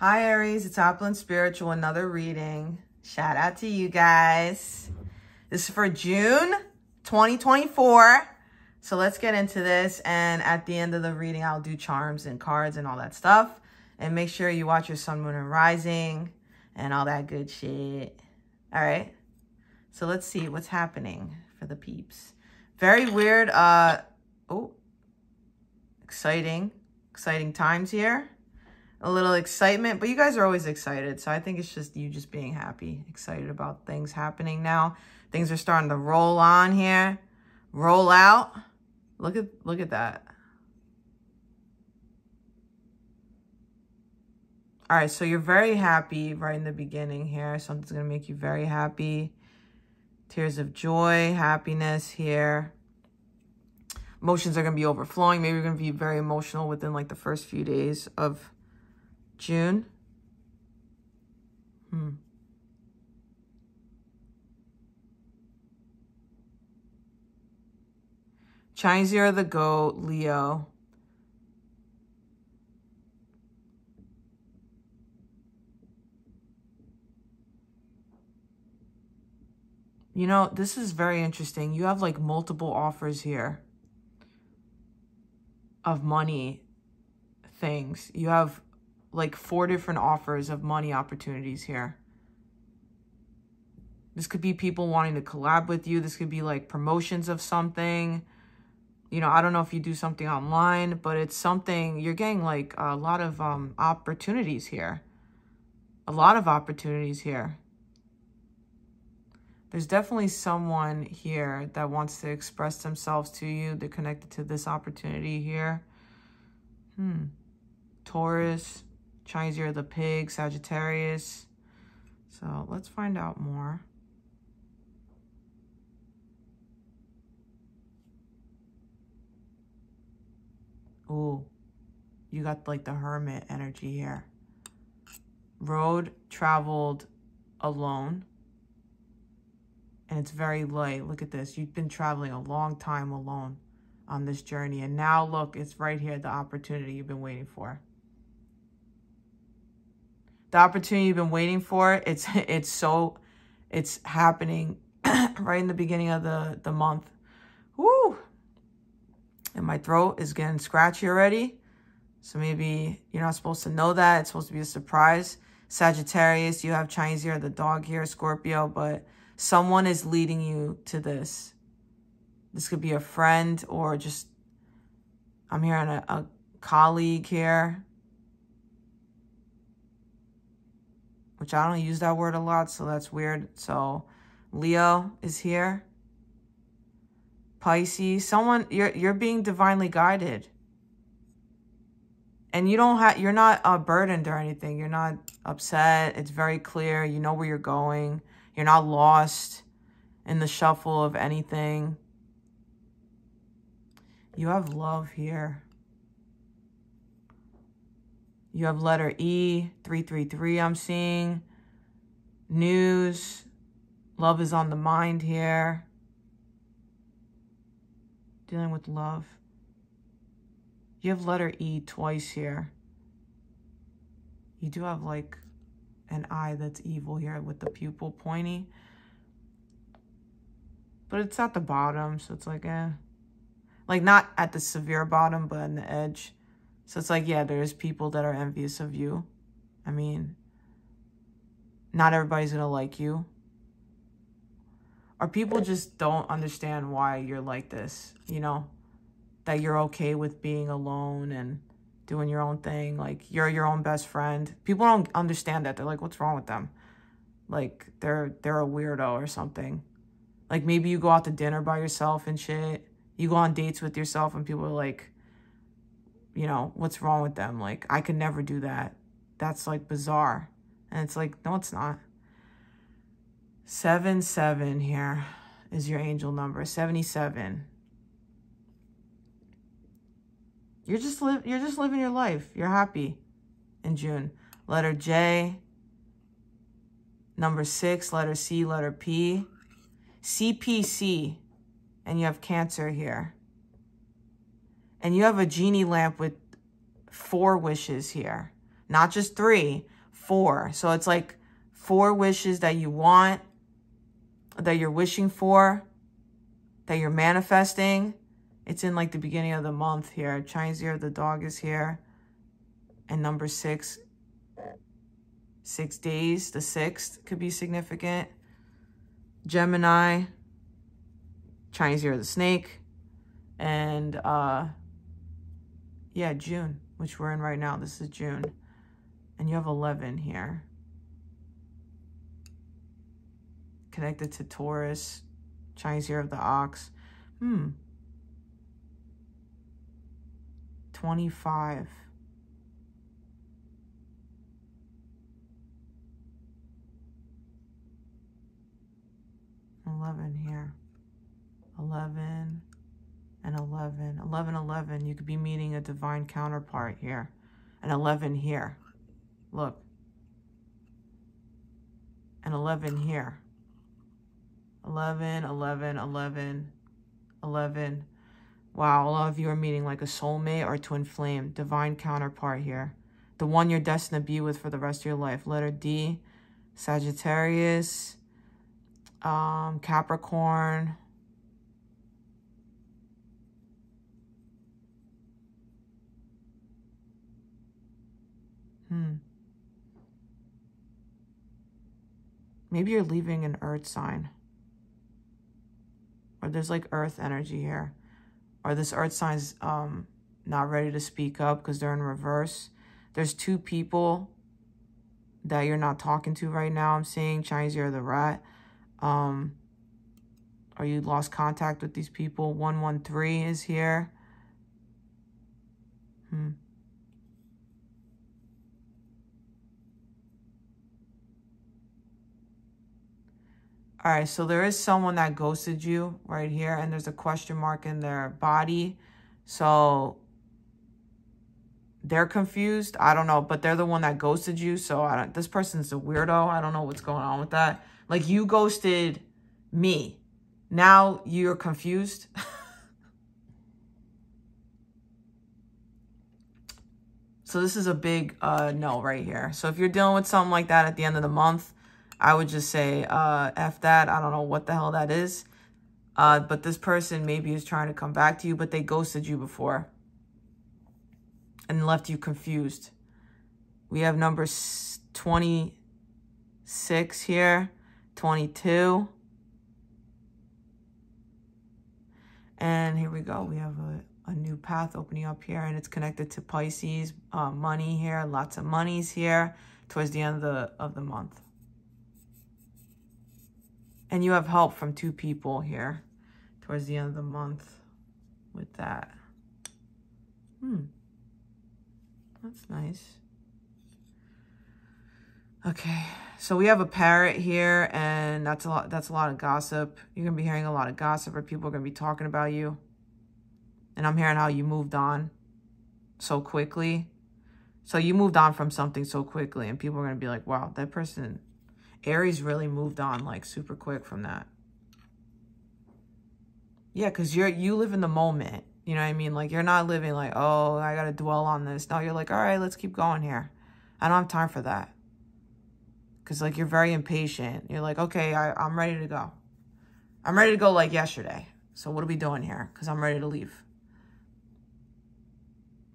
Hi, Aries. It's Opulence Spiritual, another reading. Shout out to you guys. This is for June 2024. So let's get into this. And at the end of the reading, I'll do charms and cards and all that stuff. And make sure you watch your sun, moon, and rising and all that good shit. All right. So let's see what's happening for the peeps. Very weird. Uh, oh, exciting, exciting times here a little excitement, but you guys are always excited. So I think it's just you just being happy, excited about things happening now. Things are starting to roll on here, roll out. Look at, look at that. All right, so you're very happy right in the beginning here. Something's going to make you very happy. Tears of joy, happiness here. Emotions are going to be overflowing. Maybe you're going to be very emotional within like the first few days of June. Hmm. Chinese Year of the Goat, Leo. You know, this is very interesting. You have like multiple offers here of money things. You have like four different offers of money opportunities here. This could be people wanting to collab with you. This could be like promotions of something. You know, I don't know if you do something online, but it's something you're getting like a lot of um, opportunities here. A lot of opportunities here. There's definitely someone here that wants to express themselves to you. They're connected to this opportunity here. Hmm. Taurus, Chinese Year of the Pig, Sagittarius. So let's find out more. Ooh, you got like the hermit energy here. Road traveled alone. And it's very light. Look at this. You've been traveling a long time alone on this journey. And now look, it's right here, the opportunity you've been waiting for the opportunity you've been waiting for, it's it's so it's happening right in the beginning of the, the month. Woo! And my throat is getting scratchy already. So maybe you're not supposed to know that. It's supposed to be a surprise. Sagittarius, you have Chinese here, the dog here, Scorpio, but someone is leading you to this. This could be a friend or just, I'm hearing a, a colleague here. Which I don't use that word a lot, so that's weird. So Leo is here. Pisces, someone you're you're being divinely guided. And you don't have you're not uh, burdened or anything. You're not upset. It's very clear. You know where you're going. You're not lost in the shuffle of anything. You have love here. You have letter E, 333 I'm seeing. News. Love is on the mind here. Dealing with love. You have letter E twice here. You do have like an eye that's evil here with the pupil pointy. But it's at the bottom, so it's like, eh. Like not at the severe bottom, but on the edge. So it's like, yeah, there's people that are envious of you. I mean, not everybody's going to like you. Or people just don't understand why you're like this, you know? That you're okay with being alone and doing your own thing. Like, you're your own best friend. People don't understand that. They're like, what's wrong with them? Like, they're, they're a weirdo or something. Like, maybe you go out to dinner by yourself and shit. You go on dates with yourself and people are like, you know, what's wrong with them? Like, I could never do that. That's like bizarre. And it's like, no, it's not. Seven, seven here is your angel number. 77. You're just live you're just living your life. You're happy in June. Letter J, number six, letter C, letter P, CPC, and you have Cancer here. And you have a genie lamp with four wishes here. not just three, four. So it's like four wishes that you want, that you're wishing for, that you're manifesting. It's in like the beginning of the month here. Chinese year the dog is here. And number six, six days, the sixth could be significant. Gemini, Chinese year the snake. And uh yeah, June, which we're in right now. This is June. And you have 11 here. Connected to Taurus, Chinese year of the ox. Hmm. 25. Eleven here. Eleven and 11. 11, 11, you could be meeting a divine counterpart here. And 11 here. Look. And 11 here. 11, 11, 11, 11. Wow, a lot of you are meeting like a soulmate or twin flame. Divine counterpart here. The one you're destined to be with for the rest of your life. Letter D, Sagittarius, um, Capricorn, Hmm. Maybe you're leaving an earth sign. Or there's like earth energy here. Or this earth sign's um, not ready to speak up because they're in reverse. There's two people that you're not talking to right now. I'm seeing Chinese you're the rat. Um, or you lost contact with these people. 113 is here. Hmm. All right, so there is someone that ghosted you right here, and there's a question mark in their body. So they're confused. I don't know, but they're the one that ghosted you. So I don't, this person's a weirdo. I don't know what's going on with that. Like you ghosted me. Now you're confused. so this is a big uh, no right here. So if you're dealing with something like that at the end of the month, I would just say, uh, F that. I don't know what the hell that is. Uh, but this person maybe is trying to come back to you, but they ghosted you before and left you confused. We have number 26 here, 22. And here we go. We have a, a new path opening up here, and it's connected to Pisces. Uh, money here, lots of monies here towards the end of the, of the month. And you have help from two people here towards the end of the month with that. Hmm. That's nice. Okay, so we have a parrot here, and that's a lot. That's a lot of gossip. You're gonna be hearing a lot of gossip, or people are gonna be talking about you. And I'm hearing how you moved on so quickly. So you moved on from something so quickly, and people are gonna be like, "Wow, that person Aries really moved on like super quick from that. Yeah, because you're you live in the moment. You know what I mean? Like you're not living like, oh, I gotta dwell on this. No, you're like, all right, let's keep going here. I don't have time for that. Cause like you're very impatient. You're like, okay, I, I'm ready to go. I'm ready to go like yesterday. So what are we doing here? Because I'm ready to leave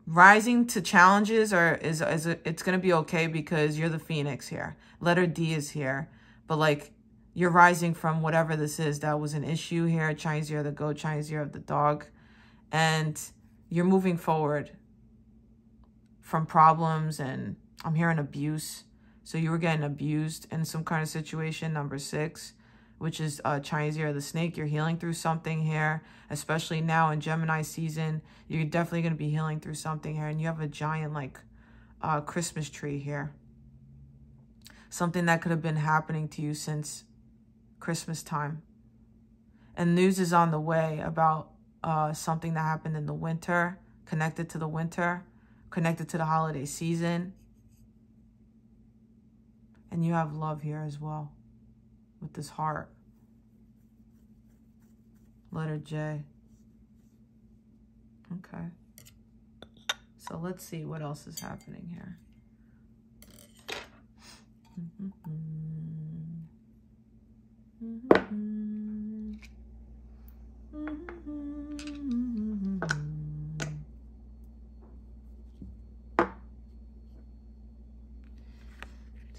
rising to challenges or is is it's going to be okay because you're the phoenix here. Letter d is here. But like you're rising from whatever this is. That was an issue here. Chinese year of the goat chinese year of the dog. And you're moving forward from problems and i'm hearing abuse. So you were getting abused in some kind of situation number six which is uh, Chinese Year of the Snake. You're healing through something here, especially now in Gemini season. You're definitely going to be healing through something here. And you have a giant, like, uh, Christmas tree here. Something that could have been happening to you since Christmas time. And news is on the way about uh, something that happened in the winter, connected to the winter, connected to the holiday season. And you have love here as well with this heart. Letter J. Okay. So let's see what else is happening here.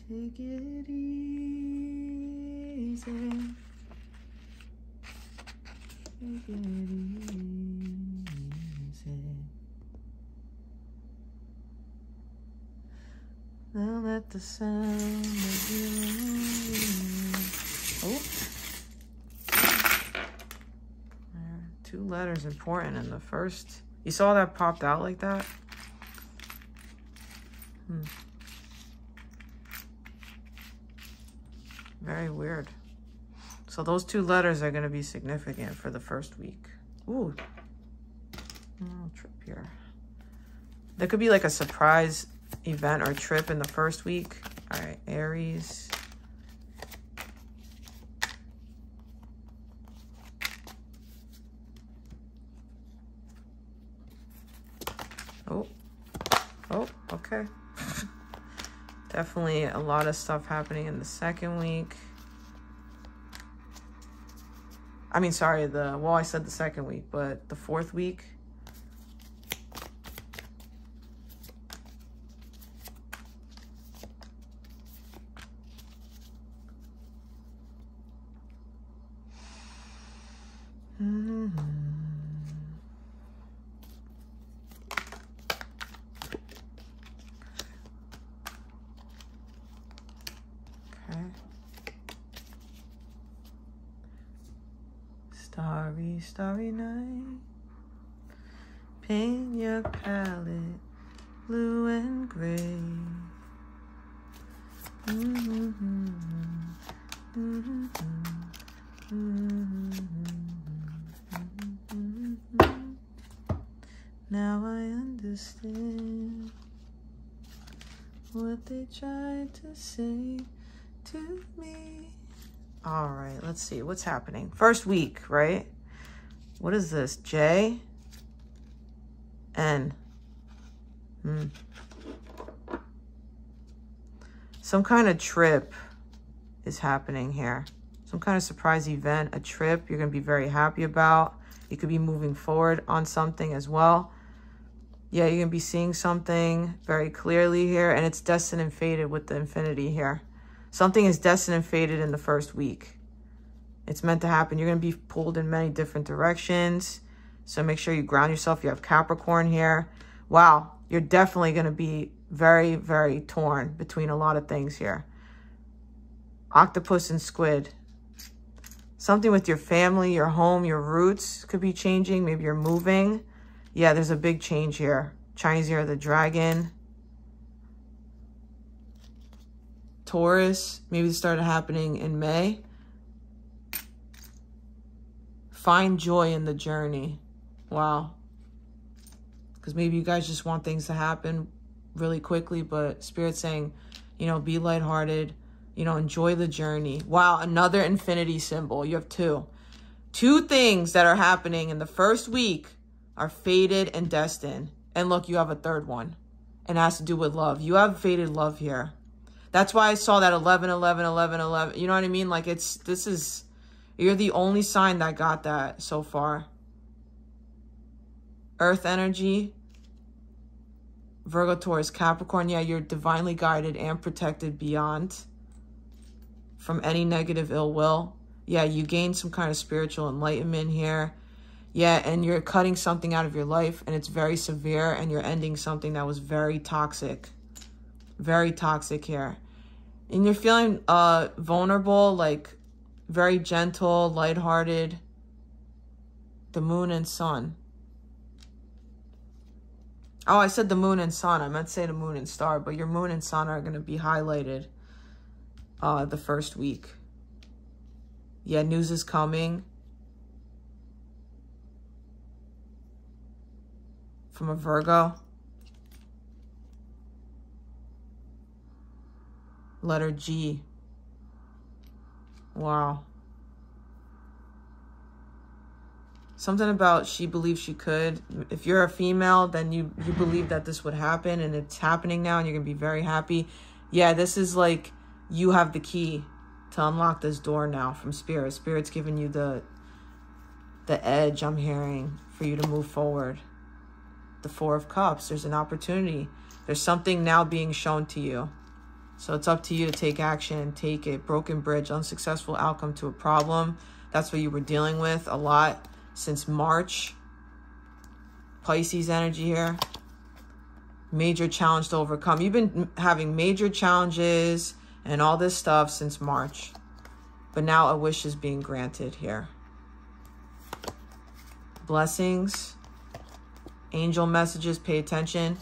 Take it easy. Take it easy. Now let the sound of you. Oh. Two letters important in the first. You saw that popped out like that? Hmm. Very weird. So those two letters are going to be significant for the first week. Ooh. Oh, trip here. There could be like a surprise event or trip in the first week. All right, Aries. Oh, oh, okay. Definitely a lot of stuff happening in the second week. I mean, sorry, the, well, I said the second week, but the fourth week. And gray. Mm -hmm. Mm -hmm. Now I understand what they tried to say to me. All right, let's see what's happening. First week, right? What is this? J? N. Hmm. Some kind of trip is happening here. Some kind of surprise event, a trip you're going to be very happy about. You could be moving forward on something as well. Yeah, you're going to be seeing something very clearly here, and it's destined and fated with the infinity here. Something is destined and fated in the first week. It's meant to happen. You're going to be pulled in many different directions. So make sure you ground yourself. You have Capricorn here. Wow, you're definitely going to be very, very torn between a lot of things here. Octopus and squid. Something with your family, your home, your roots could be changing. Maybe you're moving. Yeah, there's a big change here. Chinese Year of the Dragon. Taurus, maybe it started happening in May. Find joy in the journey. Wow. Because maybe you guys just want things to happen really quickly, but Spirit's saying, you know, be lighthearted, you know, enjoy the journey. Wow, another infinity symbol. You have two. Two things that are happening in the first week are fated and destined. And look, you have a third one. And has to do with love. You have fated love here. That's why I saw that 11, 11, 11, 11. You know what I mean? Like it's, this is, you're the only sign that got that so far. Earth energy. Virgo, Taurus, Capricorn. Yeah, you're divinely guided and protected beyond from any negative ill will. Yeah, you gain some kind of spiritual enlightenment here. Yeah, and you're cutting something out of your life and it's very severe and you're ending something that was very toxic. Very toxic here and you're feeling uh vulnerable, like very gentle, lighthearted, the moon and sun. Oh, I said the moon and sun. I meant to say the moon and star, but your moon and sun are going to be highlighted uh, the first week. Yeah, news is coming. From a Virgo. Letter G. Wow. Something about she believes she could. If you're a female, then you, you believe that this would happen and it's happening now and you're going to be very happy. Yeah, this is like you have the key to unlock this door now from Spirit. Spirit's giving you the the edge I'm hearing for you to move forward. The Four of Cups, there's an opportunity. There's something now being shown to you. So it's up to you to take action and take it. Broken bridge, unsuccessful outcome to a problem. That's what you were dealing with a lot since March. Pisces energy here. Major challenge to overcome. You've been having major challenges and all this stuff since March. But now a wish is being granted here. Blessings. Angel messages. Pay attention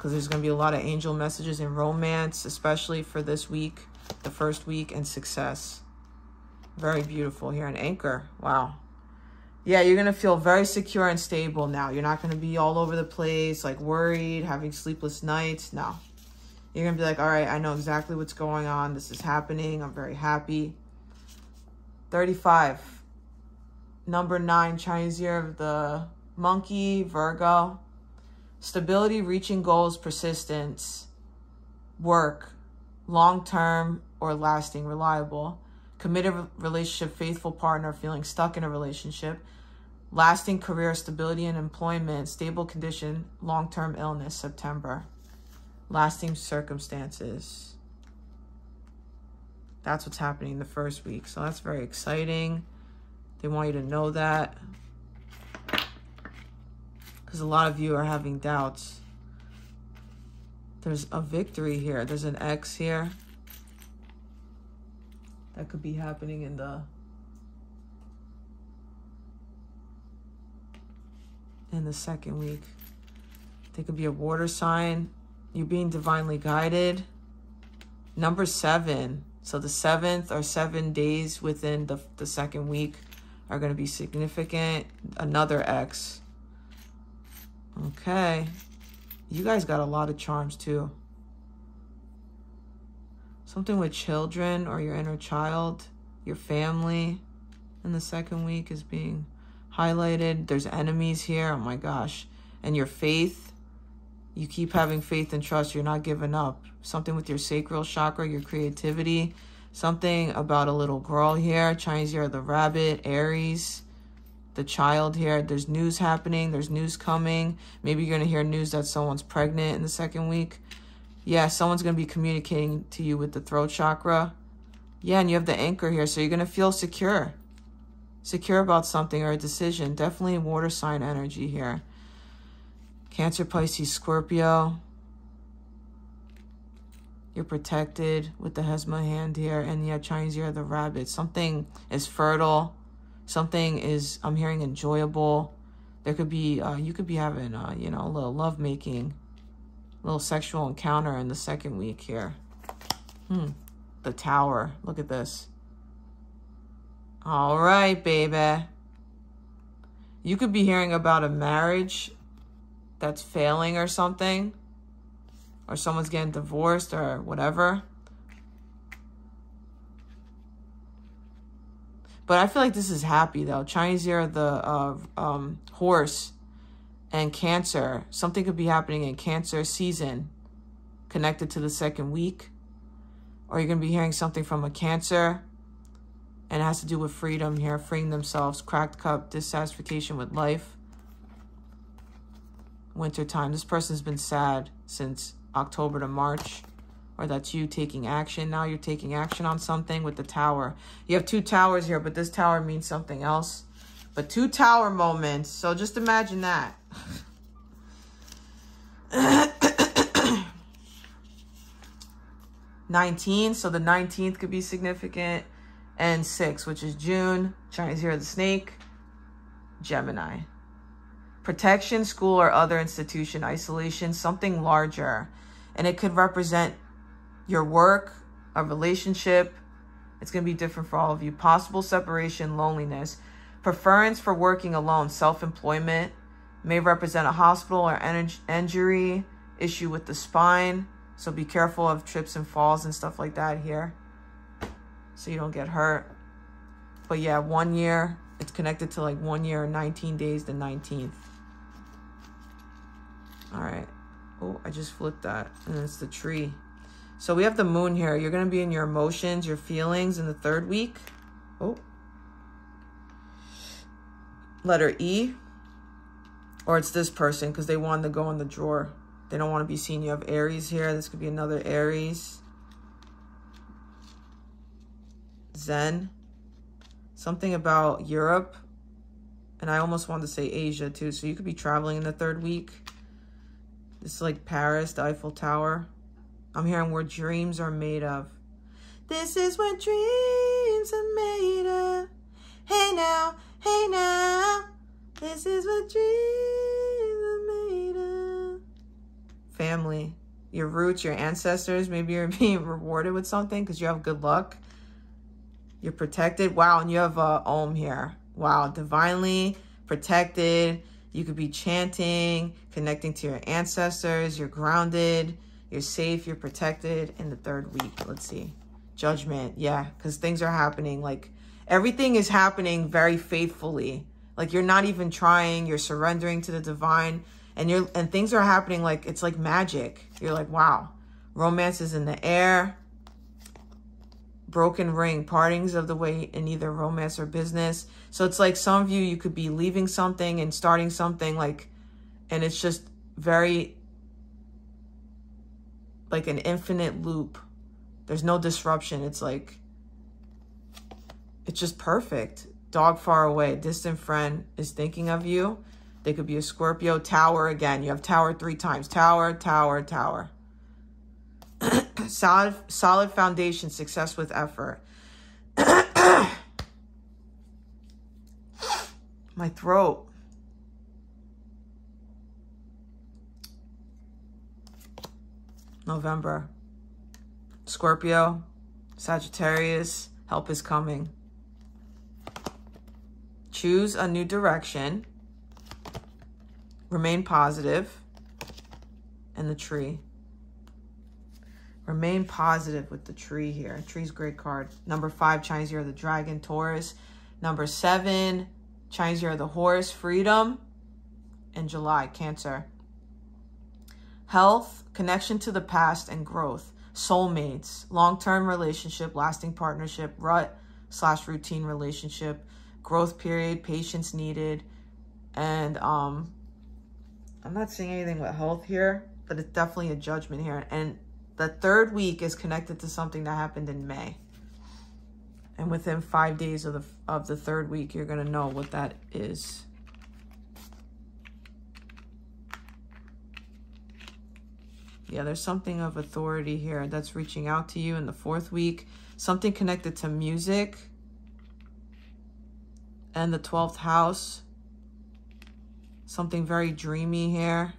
because there's going to be a lot of angel messages in romance, especially for this week, the first week, and success. Very beautiful here. An anchor. Wow. Yeah, you're going to feel very secure and stable now. You're not going to be all over the place, like worried, having sleepless nights. No. You're going to be like, all right, I know exactly what's going on. This is happening. I'm very happy. 35. Number 9, Chinese year of the monkey, Virgo. Stability, reaching goals, persistence, work, long-term or lasting, reliable, committed relationship, faithful partner, feeling stuck in a relationship, lasting career, stability and employment, stable condition, long-term illness, September, lasting circumstances. That's what's happening in the first week. So that's very exciting. They want you to know that because a lot of you are having doubts. There's a victory here. There's an X here. That could be happening in the in the second week. They could be a water sign. You're being divinely guided. Number seven. So the seventh or seven days within the, the second week are going to be significant. Another X. Okay. You guys got a lot of charms too. Something with children or your inner child, your family in the second week is being highlighted. There's enemies here. Oh my gosh. And your faith. You keep having faith and trust. You're not giving up. Something with your sacral chakra, your creativity. Something about a little girl here. Chinese year the rabbit, Aries the child here. There's news happening. There's news coming. Maybe you're going to hear news that someone's pregnant in the second week. Yeah, someone's going to be communicating to you with the throat chakra. Yeah, and you have the anchor here, so you're going to feel secure. Secure about something or a decision. Definitely water sign energy here. Cancer, Pisces, Scorpio. You're protected with the Hamsa hand here. And yeah, Chinese year, the rabbit. Something is fertile something is I'm hearing enjoyable. There could be uh, you could be having uh, you know a little love making, a little sexual encounter in the second week here. Hmm. The tower. Look at this. All right, baby. You could be hearing about a marriage that's failing or something, or someone's getting divorced or whatever. But I feel like this is happy though. Chinese year the uh, um, horse and cancer. Something could be happening in cancer season connected to the second week. Or you're going to be hearing something from a cancer. And it has to do with freedom here. Freeing themselves. Cracked cup. Dissatisfaction with life. Winter time. This person's been sad since October to March or that's you taking action. Now you're taking action on something with the tower. You have two towers here, but this tower means something else. But two tower moments. So just imagine that. 19, so the 19th could be significant. And 6, which is June. Chinese year of the snake. Gemini. Protection, school, or other institution. Isolation, something larger. And it could represent your work, a relationship. It's going to be different for all of you. Possible separation, loneliness. Preference for working alone, self-employment. May represent a hospital or injury, issue with the spine. So be careful of trips and falls and stuff like that here. So you don't get hurt. But yeah, one year. It's connected to like one year 19 days, the 19th. All right. Oh, I just flipped that. And it's the tree. So we have the moon here. You're going to be in your emotions, your feelings in the third week. Oh. Letter E. Or it's this person because they wanted to go in the drawer. They don't want to be seen. You have Aries here. This could be another Aries. Zen. Something about Europe. And I almost wanted to say Asia too. So you could be traveling in the third week. This is like Paris, the Eiffel Tower. I'm hearing where dreams are made of. This is what dreams are made of. Hey now, hey now. This is what dreams are made of. Family, your roots, your ancestors. Maybe you're being rewarded with something because you have good luck. You're protected. Wow, and you have a Om here. Wow, divinely protected. You could be chanting, connecting to your ancestors. You're grounded. You're safe. You're protected in the third week. Let's see. Judgment. Yeah, because things are happening. Like everything is happening very faithfully. Like you're not even trying. You're surrendering to the divine. And you're and things are happening like it's like magic. You're like, wow. Romance is in the air. Broken ring, partings of the way in either romance or business. So it's like some of you, you could be leaving something and starting something like, and it's just very like an infinite loop. There's no disruption. It's like, it's just perfect. Dog far away, distant friend is thinking of you. They could be a Scorpio. Tower again. You have tower three times. Tower, tower, tower. solid, solid foundation, success with effort. My throat. November. Scorpio, Sagittarius, help is coming. Choose a new direction. Remain positive. And the tree. Remain positive with the tree here. Tree's great card. Number five, Chinese year of the dragon, Taurus. Number seven, Chinese year of the horse, freedom. And July, Cancer. Health, connection to the past and growth. Soulmates, long-term relationship, lasting partnership, rut slash routine relationship, growth period, patience needed. And um, I'm not seeing anything with health here, but it's definitely a judgment here. And the third week is connected to something that happened in May. And within five days of the, of the third week, you're going to know what that is. Yeah, there's something of authority here that's reaching out to you in the fourth week. Something connected to music and the 12th house. Something very dreamy here.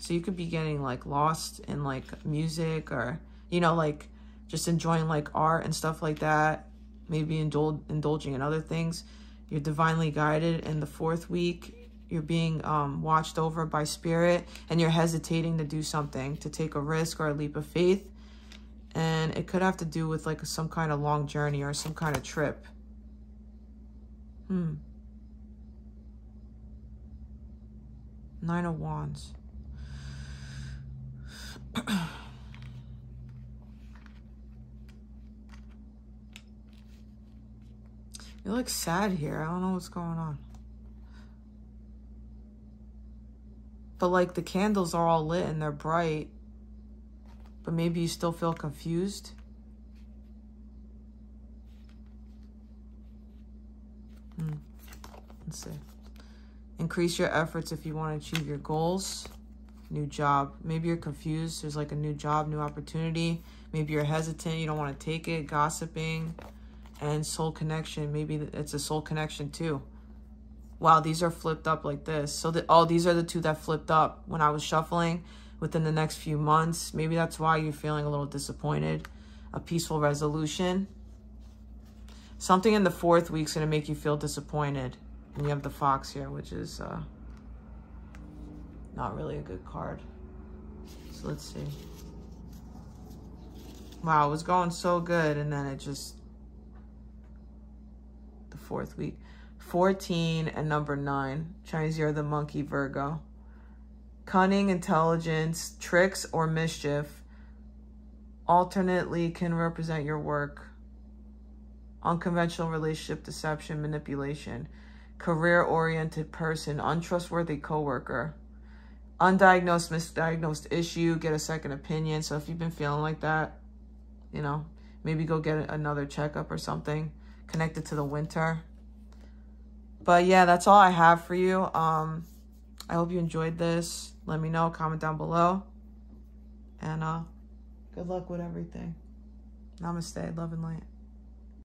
So you could be getting like lost in like music or, you know, like just enjoying like art and stuff like that. Maybe indul indulging in other things. You're divinely guided in the fourth week. You're being um, watched over by spirit and you're hesitating to do something, to take a risk or a leap of faith. And it could have to do with like some kind of long journey or some kind of trip. Hmm. Nine of Wands. you look sad here. I don't know what's going on. But like the candles are all lit and they're bright. But maybe you still feel confused. Hmm. Let's see. Increase your efforts if you want to achieve your goals. New job. Maybe you're confused. There's like a new job, new opportunity. Maybe you're hesitant. You don't want to take it. Gossiping. And soul connection. Maybe it's a soul connection too. Wow, these are flipped up like this. So the, oh, these are the two that flipped up when I was shuffling within the next few months. Maybe that's why you're feeling a little disappointed. A peaceful resolution. Something in the fourth week's going to make you feel disappointed. And you have the fox here, which is uh, not really a good card. So let's see. Wow, it was going so good. And then it just, the fourth week. 14 and number 9. Chinese year the monkey, Virgo. Cunning, intelligence, tricks, or mischief alternately can represent your work. Unconventional relationship, deception, manipulation career-oriented person, untrustworthy coworker, undiagnosed, misdiagnosed issue, get a second opinion. So if you've been feeling like that, you know, maybe go get another checkup or something connected to the winter. But yeah, that's all I have for you. Um, I hope you enjoyed this. Let me know, comment down below. And uh, good luck with everything. Namaste, love and light.